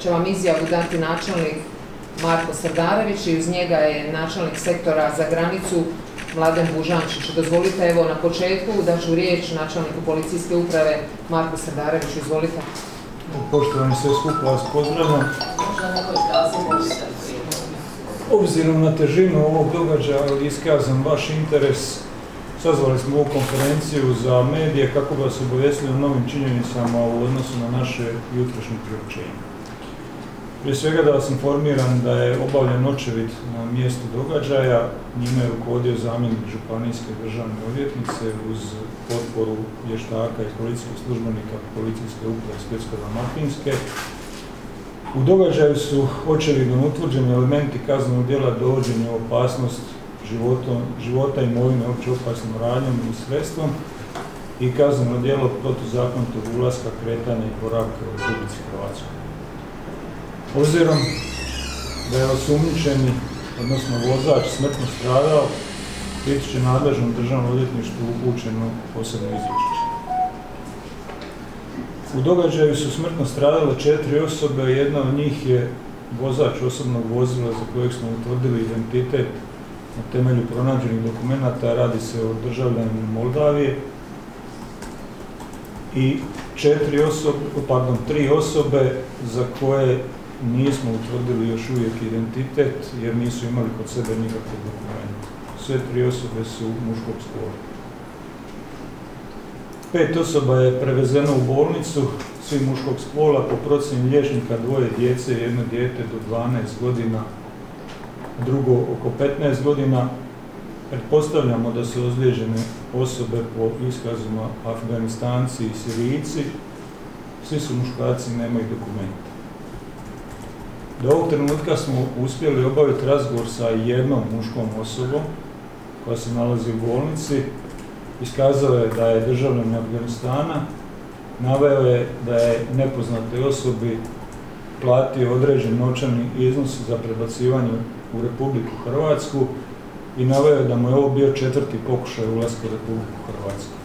će vam izjavu dati načelnik Marko Srdarević i uz njega je načelnik sektora za granicu Mladen Bužančić. Dozvolite evo na početku da ću riječ načelniku policijske uprave Marko Srdarević. Izvolite. Poštovani sve skupa vas pozdravljam. Obzirom na težinu ovog događaja i iskazan vaš interes, sazvali smo ovu konferenciju za medije kako bi vas obavijestili o novim činjenicama u odnosu na naše jutrošnje priopćenje. Prije svega da vas informiram da je obavljen očevid na mjestu događaja, njime je rukovodio zamjenik županijske državne odvjetnice uz potporu vještaka i policijskog službenika policijske uprave Splitsko-Dalmatinske. U događaju su očevidno utvrđeni elementi kaznenog djela dovođenja u opasnost života, života imovine opće opasnom radnjom i sredstvom i kazneno djelo protuzakonitog ulaska, kretanja i boravka u Republici Hrvatskoj. Obzirom da je osumnjičeni, odnosno vozač, smrtno stradao, biti će nadležnom državnom odvjetništvu upućeno posebno izvješće. U događaju su smrtno stradale četiri osobe, jedna od njih je vozač osobnog vozila za kojeg smo utvrdili identitet na temelju pronađenih dokumenata, radi se o državljaninu Moldavije i četiri osobe, pardon, tri osobe za koje nismo utvrdili još uvijek identitet jer nisu imali kod sebe nikakve dokumente. Sve tri osobe su muškog spola. Pet osoba je prevezeno u bolnicu, svi muškog spola, po procjeni liječnika dvoje djece, jedno dijete do 12 godina, drugo oko 15 godina. Pretpostavljamo da su ozlijeđene osobe po iskazima Afganistanci i Sirijci. Svi su muškarci, nemaju dokumenta. Do ovog trenutka smo uspjeli obaviti razgovor sa jednom muškom osobom koja se nalazi u bolnici. Iskazao je da je državljan Afganistana, naveo je da je nepoznatoj osobi platio određen novčani iznos za prebacivanje u Republiku Hrvatsku i naveo je da mu je ovo bio četvrti pokušaj ulaska u Republiku Hrvatsku.